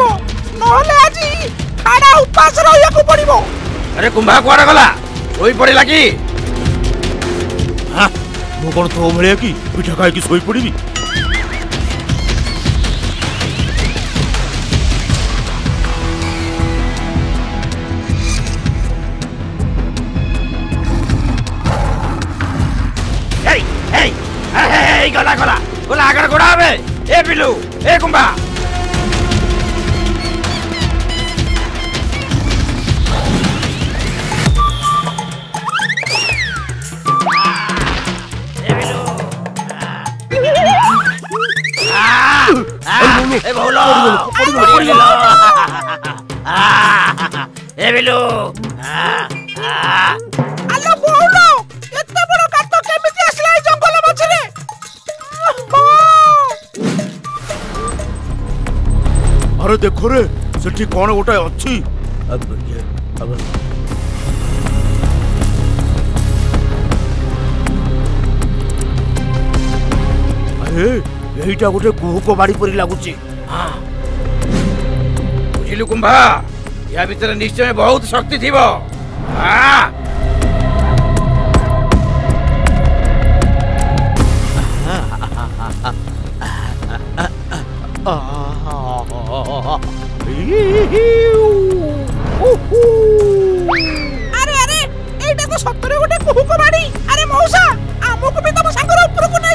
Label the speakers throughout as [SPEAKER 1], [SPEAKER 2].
[SPEAKER 1] ପଡିବ ନହେଲେ ଆଜି ଖାଡ଼ା ଉପାସ ରହିବାକୁ ପଡିବ
[SPEAKER 2] ଆରେ କୁମ୍ଭା କୁଆଡେ ଗଲା ଶୋଇ ପଡିଲା କି
[SPEAKER 3] ମୁଁ କଣ ତୋ ଭଳିଆ କି ପିଠା ଖାଇକି ଶୋଇ
[SPEAKER 2] ପଡିବି गला गला बोला आगड़ गोड़ा ए बिलू ए कुंभा পড়িগলু এ ভৌল পড়িগলু পড়িগলু এ বিলু
[SPEAKER 3] আলো ভৌল আরে দেখো রে সেটি কোন গোটায় অছি আবার এইটা গোটে কুহুক বাড়ি পরি
[SPEAKER 2] লাগুছে বুঝিলু কুম্ভা ইয়া ভিতরে নিশ্চয় বহুত শক্তি থিব
[SPEAKER 1] আরে আরে এইটা তো সত্যরে গোটে কুহুক বাড়ি আরে মৌসা আমুকু বি তম সাঙ্গর উপরকু নাই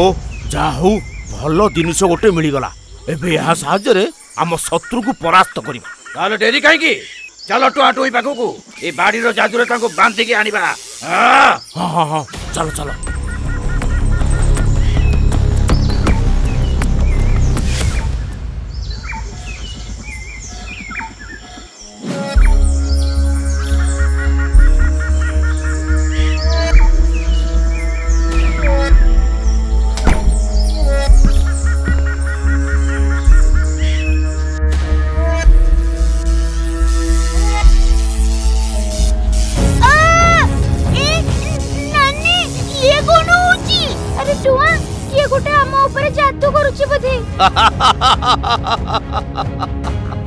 [SPEAKER 3] ଓ ଯାହା ହଉ ଭଲ ଜିନିଷ ଗୋଟେ ମିଳିଗଲା ଏବେ ଏହା ସାହାଯ୍ୟରେ ଆମ ଶତ୍ରୁକୁ ପରାସ୍ତ କରିବା
[SPEAKER 2] ତାହେଲେ ଡେରି କାହିଁକି ଚାଲ ଟୁଆ ଟୁଇ ପାଖକୁ ଏ ବାଡ଼ିର ଯାଦୁରେ ତାଙ୍କୁ ବାନ୍ଧିକି ଆଣିବା
[SPEAKER 3] ହଁ ହଁ ହଁ ଚାଲ ଚାଲ
[SPEAKER 4] ନୁହଁ କିଏ ଗୋଟେ ଆମ ଉପରେ ଜାଦୁ କରୁଛି ବୋଧେ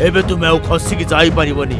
[SPEAKER 3] ଏବେ ତୁମେ ଆଉ ଖସିକି ଯାଇପାରିବନି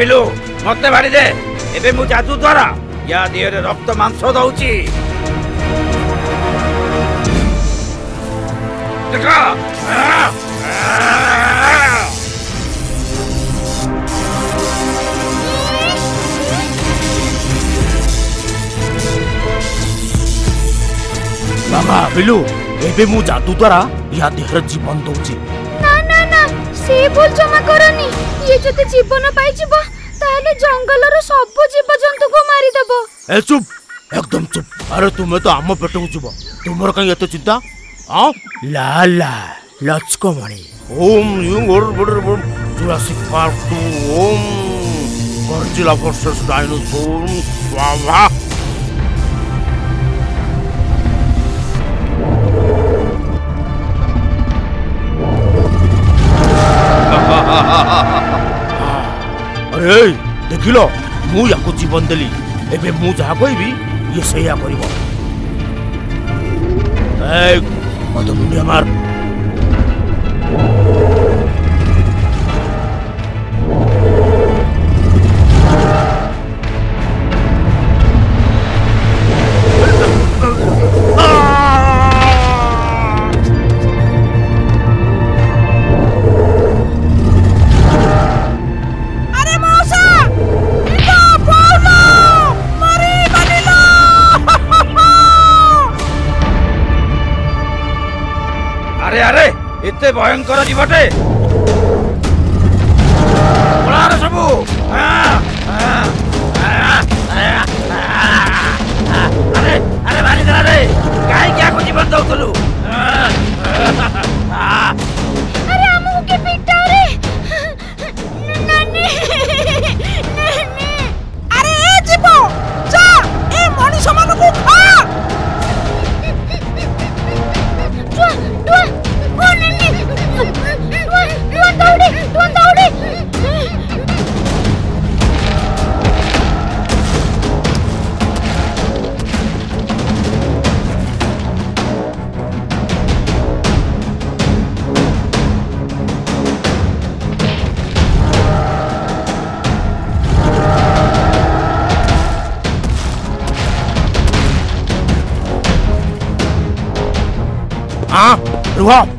[SPEAKER 2] ବିଲୁ ମତେ ବାଡ଼ି ଦେ ଏବେ ମୁଁ ଯାଦୁ ଦ୍ୱାରା ୟା ଦେହରେ ରକ୍ତ ମାଂସ ଦଉଛି ଦେଖ
[SPEAKER 3] ବାବା ବିଲୁ ଏବେ ମୁଁ ଯାଦୁ ଦ୍ୱାରା ୟା ଦେହରେ ଜୀବନ ଦଉଛି
[SPEAKER 4] ভুল জমা করনি ইয়ে যদি জীবন পাইযিব তাহলে জঙ্গলর সবু জীবজন্তুকে দেব
[SPEAKER 3] এ চুপ একদম চুপ আরে তুমি তো আম পেটকু যাব তোমার কাই এত চিন্তা আ লা লা মনি ওম ইউং ওর বড় বড় জুরাসিক পার্ক টু ওম গর্জিলা ভার্সেস ডাইনোসর ওয়া ওয়া ଦେଖିଲ ମୁଁ ୟାକୁ ଜୀବନ ଦେଲି ଏବେ ମୁଁ ଯାହା କହିବି ଇଏ ସେଇଆ କରିବ
[SPEAKER 1] ମତେ
[SPEAKER 2] ମୁଣ୍ଡିଆ ମାର এতে ভয়ঙ্কর জীবটে সবু
[SPEAKER 4] আরে
[SPEAKER 1] আরে
[SPEAKER 4] ভারি
[SPEAKER 3] রে কাই
[SPEAKER 4] ক্যা জীবন দৌতলু 들어와! 아, 으,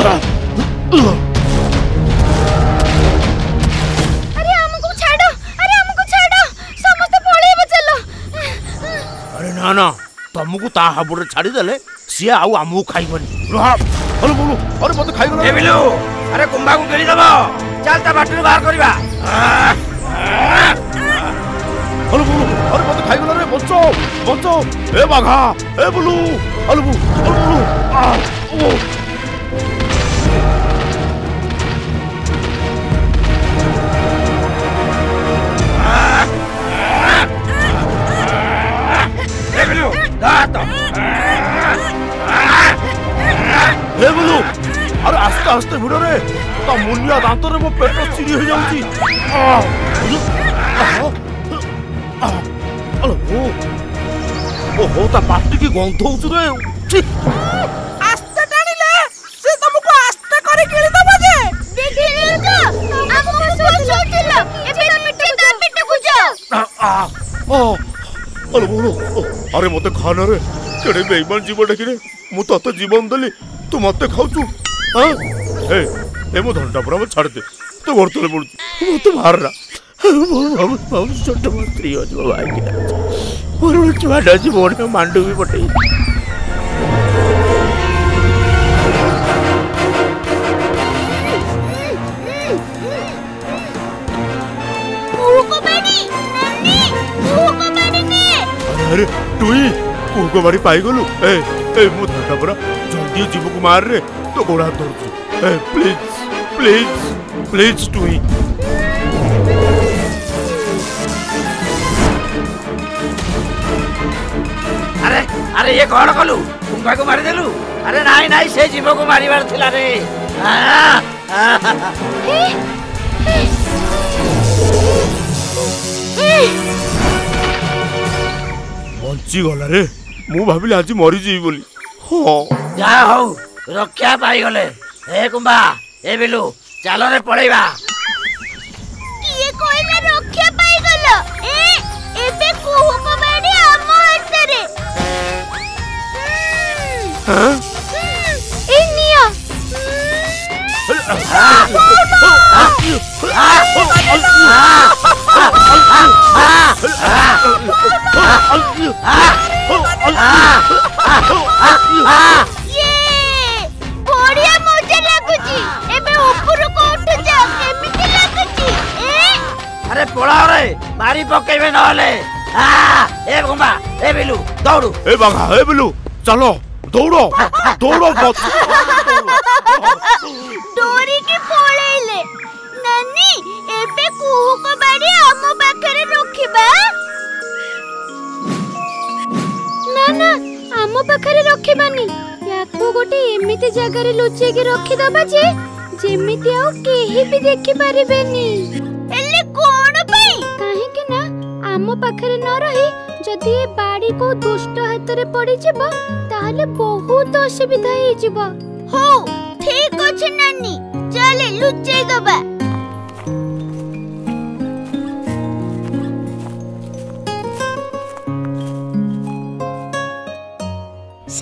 [SPEAKER 4] 으,
[SPEAKER 3] 으. ନା ନା ତମକୁ ତା ହାବୁଡ଼ରେ ଛାଡ଼ିଦେଲେ ସିଏ ଆଉ ଆମକୁ ଖାଇବନି ରୁହ ହରେ ବୋଲୁ ହରେ ମତେ ଖାଇଗଲା
[SPEAKER 2] ଏ ବିଲୁ ଆରେ କୁମ୍ଭାକୁ ଗେଳିଦବ ଚାଲ ତା ବାଟରୁ ବାହାର କରିବା
[SPEAKER 3] ହରେ ବୋଲୁ ହରେ ମତେ ଖାଇଗଲା ରେ ବଞ୍ଚ ବଞ୍ଚ ଏ ବାଘା ଏ ବୁଲୁ ହରେ ବୁଲୁ ହରେ ବୁଲୁ ଆସ୍ତେ ଭିଡ଼ରେ ତା ମୁନିଆ ଦାନ୍ତରେ ମୋ ପେଟ ଚିରି ହେଇଯାଉଛି ଓହୋ ତା ପାଟିକି ଗନ୍ଧଉଛି ରେ আ
[SPEAKER 1] 어 아니 뭐로 아래 못해
[SPEAKER 4] 가나래 그래 매일만
[SPEAKER 3] 집어내기래 못또 아따 집어내리 또 맞대 가우쭈 아 에이 내모 던다 보라면 잘했대 또 걸더래 모르지 뭐또 말라 마음 쏜다 뭐 스트리
[SPEAKER 4] 하지 마 말기다
[SPEAKER 3] 오늘 좀 하나지 뭐래 만두기 버려 তুই কোকে বাড়ি পাইগলু এ এ মো ধাক্কা পড়া জলদি
[SPEAKER 2] জীবকু মার রে তো গোড়া ধরছু এ প্লিজ প্লিজ প্লিজ তুই আরে আরে নাই নাই সে মারিবার
[SPEAKER 3] রে ବଞ୍ଚିଗଲାରେ ମୁଁ ଭାବିଲି ଆଜି ମରିଯିବି ବୋଲି ହଁ
[SPEAKER 2] ଯାହା ହଉ ରକ୍ଷା ପାଇଗଲେ ଏ କୁମ୍ବା ଏ ବିଲୁ ଚାଲରେ ପଳେଇବା
[SPEAKER 4] Ah! ବଢିଆ ମଜା ଲାଗୁଛି ଏବେ ଉପରକୁ ଉଠୁଛ କେମିତି ଲାଗୁଛି
[SPEAKER 2] ଆରେ ପଳାଓରେ ମାରି ପକେଇବେ ନହେଲେ ଏ ଗୁମ୍ବା ଏ ବିଲୁ ଦୌଡୁ
[SPEAKER 3] ଏ ବାଘା ଏ ବିଲୁ ଚାଲ ଦୌଡ ଦୌଡ
[SPEAKER 4] ଡରିକି ପଳେଇଲେ ନାନୀ ଏବେ କୁହୁକ ବାଡ଼ି ଆମ ପାଖରେ ରଖିବା ନା ଆମ ପାଖରେ ରଖିବାନି ୟାକୁ ଗୋଟେ ଏମିତି ଜାଗାରେ ଲୁଚେଇକି ରଖିଦବା ଯେ ଯେମିତି ଆଉ କେହି ବି ଦେଖିପାରିବେନି ହେଲେ କ'ଣ ପାଇଁ କାହିଁକି ନା ଆମ ପାଖରେ ନ ରହି ଯଦି ଏ ବାଡ଼ି କୋଉ ଦୁଷ୍ଟ ହାତରେ ପଡ଼ିଯିବ ତାହେଲେ ବହୁତ ଅସୁବିଧା ହେଇଯିବ ହଉ ଠିକ ଅଛି ନାନୀ ଚାଲେ ଲୁଚେଇ ଦବା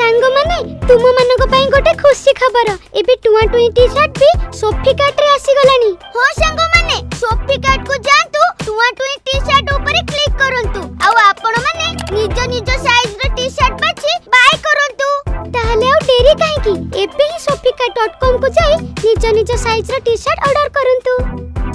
[SPEAKER 4] ସାଙ୍ଗମାନେ ତୁମମାନଙ୍କ ପାଇଁ ଗୋଟେ ଖୁସି ଖବର ଏବେ ଟୁଆଁ ଟୁଇଁ ଟି ସାର୍ଟ ବି ସୋଫି କାର୍ଟରେ ଆସିଗଲାଣି ହଁ ସାଙ୍ଗମାନେ ସୋଫି କାର୍ଟକୁ ଯାଆନ୍ତୁ ଟୁଆଁ ଟୁଇଁ ଟି ସାର୍ଟ ଉପରେ କ୍ଲିକ୍ କରନ୍ତୁ ଆଉ ଆପଣମାନେ ନିଜ ନିଜ ସାଇଜର ଟି ସାର୍ଟ ବାଛି ବାଏ କରନ୍ତୁ ତାହେଲେ ଆଉ ଡେରି କାହିଁକି ଏବେ ହିଁ ସୋଫିକା ଡଟ୍ କମ୍କୁ ଯାଇ ନିଜ ନିଜ ସାଇଜର ଟି ସାର୍ଟ ଅର୍ଡର କରନ୍ତୁ